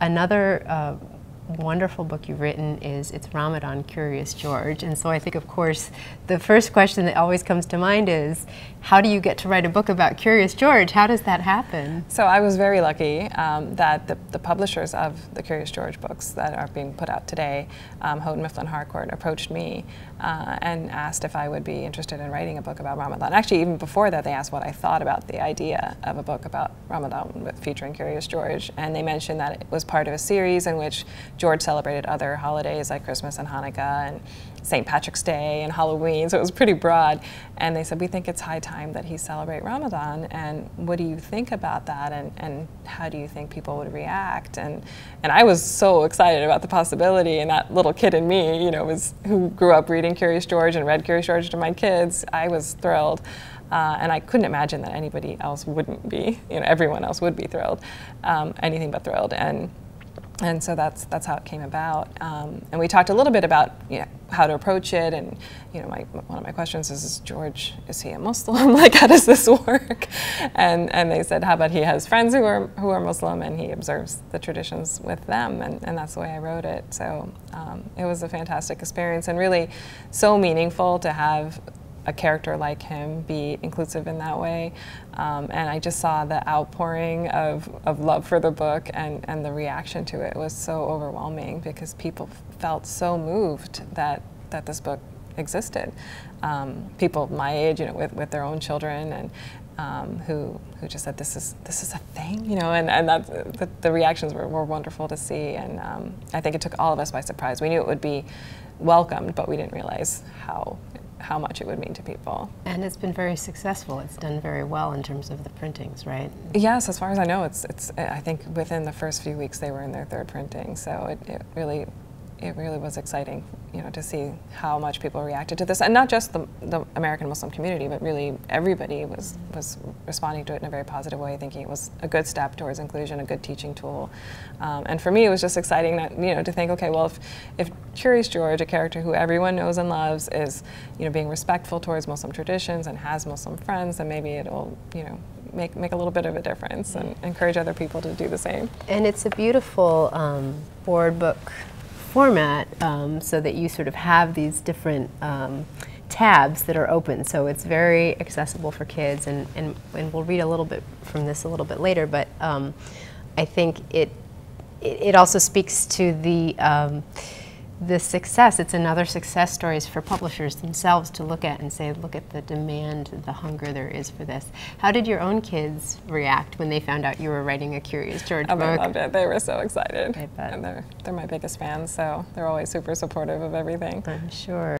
Another uh, wonderful book you've written is It's Ramadan, Curious George. And so I think, of course, the first question that always comes to mind is how do you get to write a book about Curious George? How does that happen? So I was very lucky um, that the, the, publishers of the Curious George books that are being put out today, um, Houghton Mifflin Harcourt, approached me uh, and asked if I would be interested in writing a book about Ramadan. Actually, even before that, they asked what I thought about the idea of a book about Ramadan featuring Curious George. And they mentioned that it was part of a series in which George celebrated other holidays like Christmas and Hanukkah and St. Patrick's Day and Halloween, so it was pretty broad. And they said, we think it's high time that he celebrate Ramadan, and what do you think about that, and, and how do you think people would react? And, and I was so excited about the possibility, and that little kid in me, you know, was, who grew up reading Curious George and read Curious George to my kids, I was thrilled. Uh, and I couldn't imagine that anybody else wouldn't be. You know, everyone else would be thrilled, um, anything but thrilled. And and so that's that's how it came about. Um, and we talked a little bit about you know, how to approach it, and you know, my, one of my questions is, is George, is he a Muslim? like, how does this work? And and they said, how about he has friends who are who are Muslim, and he observes the traditions with them, and, and that's the way I wrote it. So um, it was a fantastic experience, and really so meaningful to have a character like him be inclusive in that way. Um, and I just saw the outpouring of, of love for the book and, and the reaction to it was so overwhelming because people felt so moved that, that this book existed. Um, people my age, you know, with, with their own children and um, who who just said this is this is a thing, you know, and and that the, the reactions were, were wonderful to see, and um, I think it took all of us by surprise. We knew it would be welcomed, but we didn't realize how how much it would mean to people. And it's been very successful. It's done very well in terms of the printings, right? Yes, as far as I know, it's it's. I think within the first few weeks they were in their third printing, so it, it really it really was exciting, you know, to see how much people reacted to this, and not just the, the American Muslim community, but really everybody was was responding to it in a very positive way, thinking it was a good step towards inclusion, a good teaching tool. Um, and for me, it was just exciting, that, you know, to think, okay, well, if if Curious George, a character who everyone knows and loves, is, you know, being respectful towards Muslim traditions and has Muslim friends, then maybe it'll, you know, make, make a little bit of a difference and encourage other people to do the same. And it's a beautiful um, board book format um, so that you sort of have these different um, tabs that are open. So it's very accessible for kids, and, and, and we'll read a little bit from this a little bit later, but um, I think it, it, it, also speaks to the um, the success, it's another success stories for publishers themselves to look at and say, look at the demand, the hunger there is for this. How did your own kids react when they found out you were writing a Curious George oh, book? They loved it. They were so excited. And they're, they're my biggest fans, so they're always super supportive of everything. I'm sure.